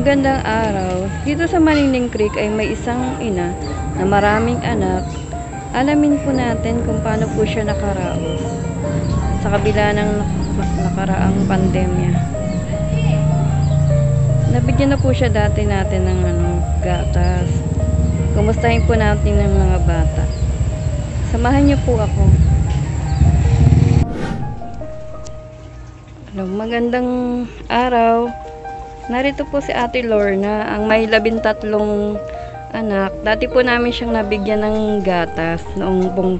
magandang araw. Dito sa Manining Creek ay may isang ina na maraming anak. Alamin po natin kung paano po siya nakaraos sa kabila ng nak- nakaraang pandemya. Nabigyan na po siya dati natin ng ano, gatas. Kumustahin po natin ng mga bata. Samahan niyo po ako. Hello, magandang araw. Narito po si Ate Lorna, ang may labintatlong anak. Dati po namin siyang nabigyan ng gatas noong pong,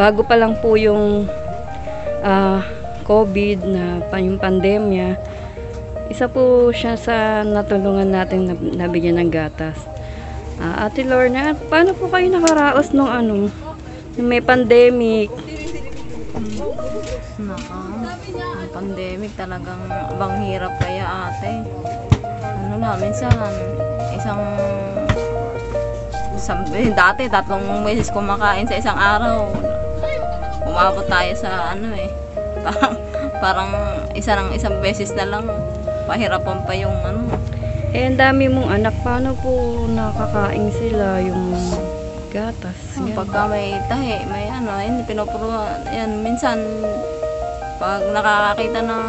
bago pa lang po yung ah, COVID na yung pandemya. Isa po siya sa natulungan natin na nabigyan ng gatas. Ah, Ate Lorna, paano po kayo nakaraos nung ano, may pandemic? Naka, ang pandemic talagang abang hirap kaya ate. Ano na, minsan, isang, eh, dati tatlong beses kumakain sa isang araw. Umabot tayo sa ano eh. Parang, parang isa ng isang beses na lang. Pahirapan pa yung ano. Eh, ang dami mong anak, paano po nakakain sila yung gatas? Yan. Pagka may tahi, may ano, yun, pinupuro, yan, minsan, pag nakakakita ng,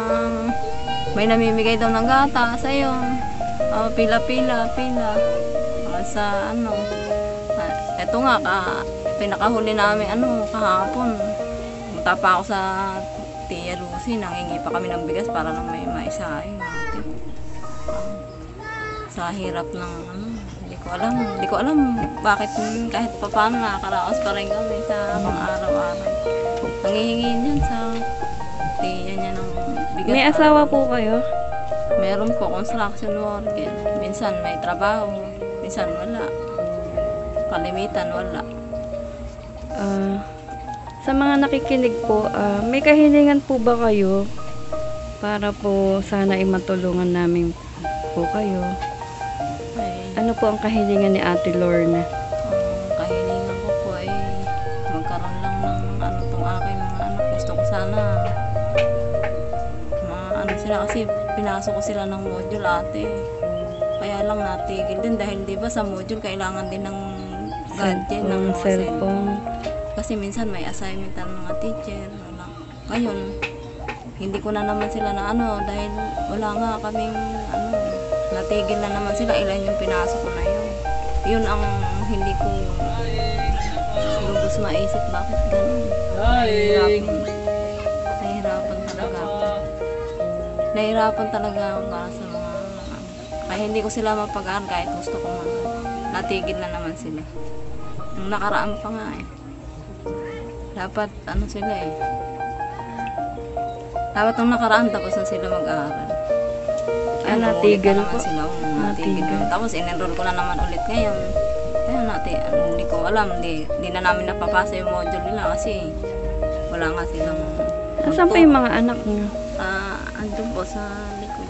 may namimigay daw ng gata, sa iyo, oh, pila-pila, pila, Ah, sa ano, ah, eto nga, ka, pinakahuli namin, ano, kahapon, punta pa ako sa Tia Lucy, nangingi pa kami ng bigas para lang may maisahin natin. Ah, sa hirap ng ano, ko alam, hindi ko alam bakit kahit pa paano nakakaraos pa rin kami sa pang araw-araw. Nangihingi niyan sa tiya niya ng bigas. May asawa po kayo? Meron po construction worker. Minsan may trabaho, minsan wala. Kalimitan wala. Ah, sa mga nakikinig po, ah, may kahilingan po ba kayo para po sana ay matulungan namin po kayo? Ano po ang kahilingan ni Ate Lorna? ang kahilingan ko po ay magkaroon lang ng ano tong aking mga anak. Gusto ko sana mga ano sila kasi pinasok ko sila ng module ate. Kaya lang natigil din dahil di ba sa module kailangan din ng gadget, ng mga cellphone. Kasi minsan may assignment ang mga teacher. Wala. Ngayon, hindi ko na naman sila na ano dahil wala nga kaming ano, natigil na naman sila. Ilan yung pinasok ko na yun. Yun ang hindi ko lubos maisip bakit ganun. Nahihirapan. Nahihirapan talaga ako. Nahihirapan talaga ako para sa mga kaya hindi ko sila mapag-aral kahit gusto ko man. Natigil na naman sila. Nung nakaraan pa nga eh. Dapat ano sila eh. Dapat nung nakaraan tapos na sila mag-aaral. Ah, Ayun, natigil uulit na naman po. Sila, Oo, natigil. Natigil. Tapos in-enroll ko na naman ulit ngayon. Ayun, natin, hindi ko alam. Hindi, hindi na namin napapasa yung module nila kasi wala nga silang Nasaan pa yung mga anak niyo? Ah, andun po sa likod.